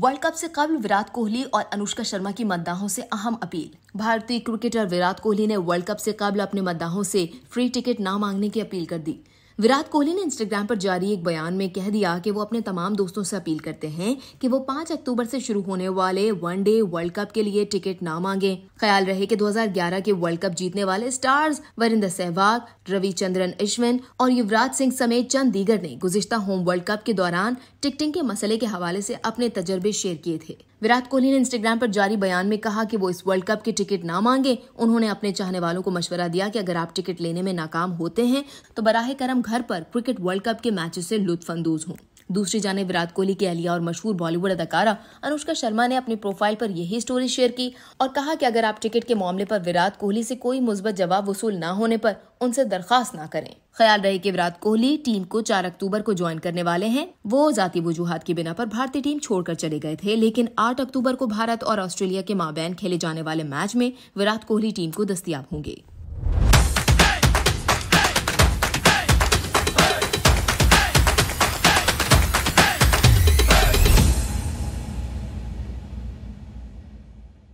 World cup से कबल विराट कोहली और अनुष्का शर्मा की मद्दाहों से अहम अपील। भारतीय क्रिकेटर विराट कोहली ने वर्ल्ड कप से कबल अपने मद्दाहों से फ्री टिकट न मांगने की अपील कर दी। विराट कोहली ने इंस्टाग्राम पर जारी एक बयान में कह दिया कि वो अपने तमाम दोस्तों से अपील करते हैं कि वो 5 अक्टूबर से शुरू होने वाले वनडे वर्ल्ड कप के लिए टिकट ना मांगे। ख्याल रहे कि 2011 के वर्ल्ड कप जीतने वाले स्टार्स वरिंदर सहवाग, रविचंद्रन अश्विन और युवराज सिंह समेत चंद दीगर ने गुजश्ता होम वर्ल्ड कप के दौरान टिकटिंग के मसले के हवाले से अपने तजर्बे शेयर किए थे। विराट कोहली ने इंस्टाग्राम पर जारी बयान में कहा कि वो इस वर्ल्ड कप की टिकट ना मांगे। उन्होंने अपने चाहने वालों को मशवरा दिया कि अगर आप टिकट लेने में नाकाम होते हैं तो बराह करम घर पर क्रिकेट वर्ल्ड कप के मैचेस से लुत्फानंदोज हों। दूसरी जाने विराट कोहली की अहलिया और मशहूर बॉलीवुड अदाकारा अनुष्का शर्मा ने अपनी प्रोफ़ाइल पर यही स्टोरी शेयर की और कहा कि अगर आप टिकट के मामले पर विराट कोहली से कोई मुस्बत जवाब वसूल न होने पर उनसे दरखास्त न करें। ख्याल रहे कि विराट कोहली टीम को 4 अक्टूबर को ज्वाइन करने वाले हैं। वो जाती वजूहत की बिना पर भारतीय टीम छोड़कर चले गए थे, लेकिन 8 अक्टूबर को भारत और ऑस्ट्रेलिया के माबैन खेले जाने वाले मैच में विराट कोहली टीम को दस्तियाब होंगे।